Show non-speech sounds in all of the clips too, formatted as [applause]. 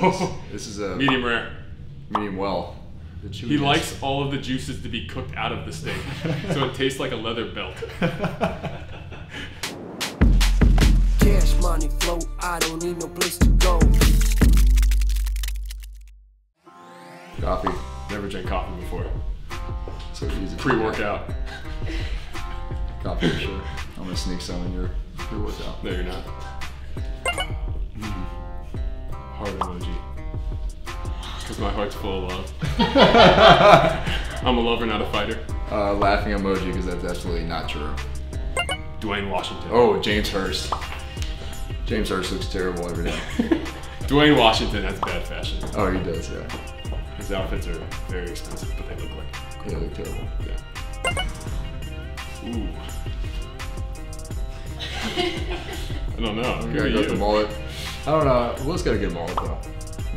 [laughs] This is a medium rare. medium well. He likes all of the juices to be cooked out of the steak, so it tastes like a leather belt. [laughs] Cash money flow, I don't need no place to go. coffee. Never drank coffee before. So easy. Pre-workout. [laughs] Coffee for sure. I'm gonna sneak some in your pre-workout. No, you're not. Heart emoji. Because my heart's full of love. [laughs] I'm a lover, not a fighter. Uh, laughing emoji because that's absolutely not true. Dwayne Washington. Oh, James Hurst. James Hurst looks terrible every day. [laughs] Dwayne Washington has bad fashion. Oh, he does, yeah. His outfits are very expensive, but they look like. They look terrible. Yeah. Ooh. [laughs] I don't know. Who Gotta are go with you? the mullet. I don't know. Will's got a good mullet though.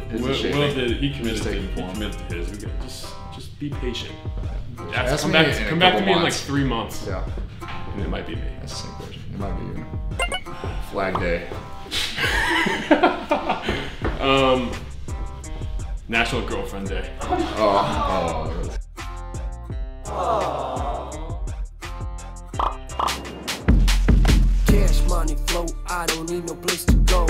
His Will, Will did. He committed to. taking He committed to his. We got, just, just be patient. Ask, Ask come back. in come back to me in like three months, Yeah, and it might be me. that's the same question. It might be you. Flag Day. [laughs] Um, National Girlfriend Day. Oh, oh. Money flow, I don't need no place to go.